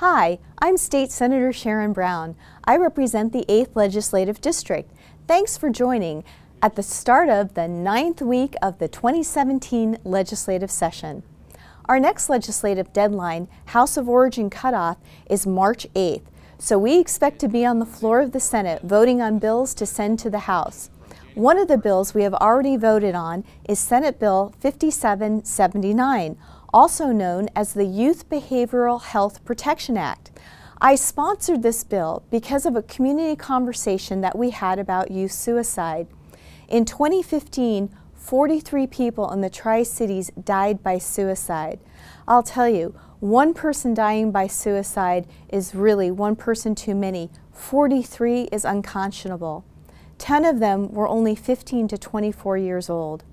Hi, I'm State Senator Sharon Brown. I represent the 8th Legislative District. Thanks for joining at the start of the ninth week of the 2017 legislative session. Our next legislative deadline, House of Origin cutoff, is March 8th, so we expect to be on the floor of the Senate voting on bills to send to the House. One of the bills we have already voted on is Senate Bill 5779, also known as the Youth Behavioral Health Protection Act. I sponsored this bill because of a community conversation that we had about youth suicide. In 2015, 43 people in the Tri-Cities died by suicide. I'll tell you, one person dying by suicide is really one person too many. 43 is unconscionable. 10 of them were only 15 to 24 years old.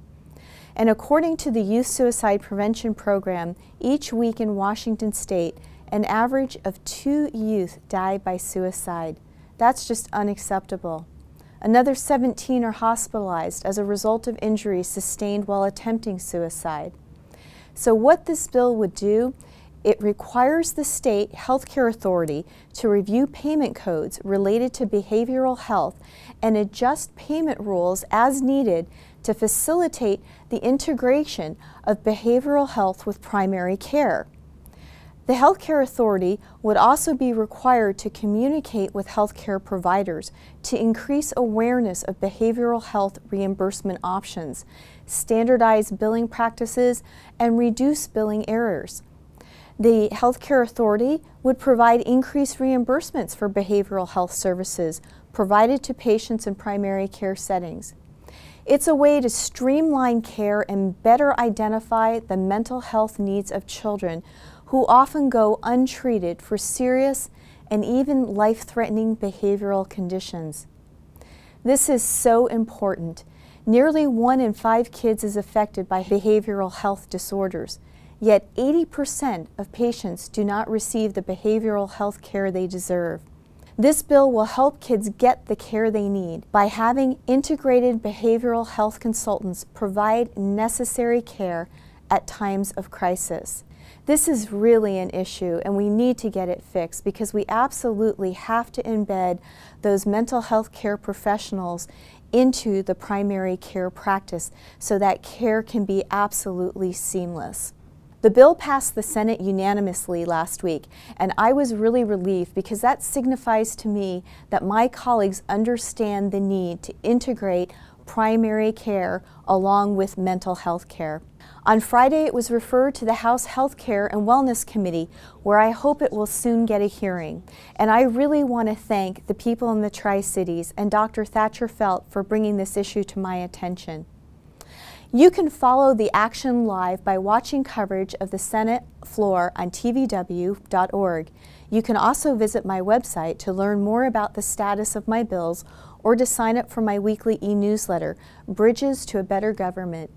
And according to the Youth Suicide Prevention Program, each week in Washington state, an average of two youth die by suicide. That's just unacceptable. Another 17 are hospitalized as a result of injuries sustained while attempting suicide. So what this bill would do, it requires the state healthcare authority to review payment codes related to behavioral health and adjust payment rules as needed to facilitate the integration of behavioral health with primary care. The healthcare authority would also be required to communicate with healthcare providers to increase awareness of behavioral health reimbursement options, standardize billing practices, and reduce billing errors. The healthcare authority would provide increased reimbursements for behavioral health services provided to patients in primary care settings. It's a way to streamline care and better identify the mental health needs of children who often go untreated for serious and even life-threatening behavioral conditions. This is so important. Nearly one in five kids is affected by behavioral health disorders, yet 80% of patients do not receive the behavioral health care they deserve. This bill will help kids get the care they need by having integrated behavioral health consultants provide necessary care at times of crisis. This is really an issue and we need to get it fixed because we absolutely have to embed those mental health care professionals into the primary care practice so that care can be absolutely seamless. The bill passed the Senate unanimously last week, and I was really relieved because that signifies to me that my colleagues understand the need to integrate primary care along with mental health care. On Friday, it was referred to the House Health Care and Wellness Committee, where I hope it will soon get a hearing. And I really want to thank the people in the Tri-Cities and Dr. Thatcher Felt for bringing this issue to my attention. You can follow the action live by watching coverage of the Senate floor on tvw.org. You can also visit my website to learn more about the status of my bills or to sign up for my weekly e-newsletter, Bridges to a Better Government.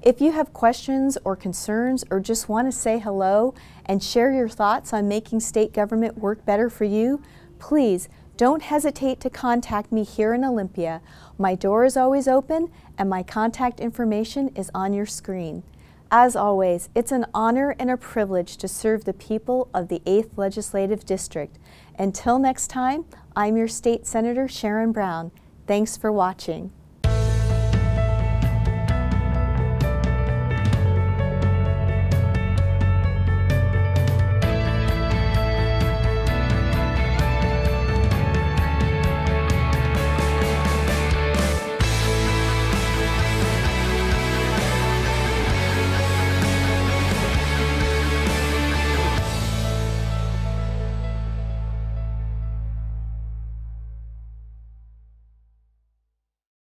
If you have questions or concerns or just want to say hello and share your thoughts on making state government work better for you, please don't hesitate to contact me here in Olympia. My door is always open and my contact information is on your screen. As always, it's an honor and a privilege to serve the people of the 8th Legislative District. Until next time, I'm your State Senator Sharon Brown. Thanks for watching.